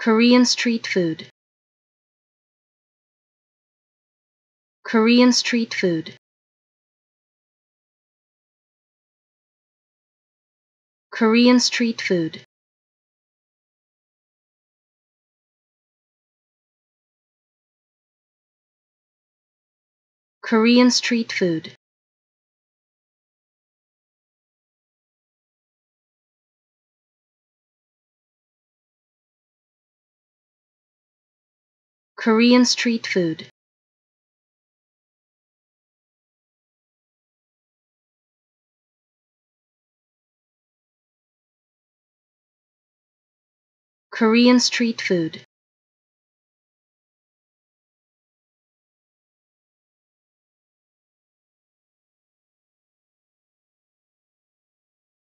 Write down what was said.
Korean street food. Korean street food. Korean street food. Korean street food. Korean street food. Korean street food.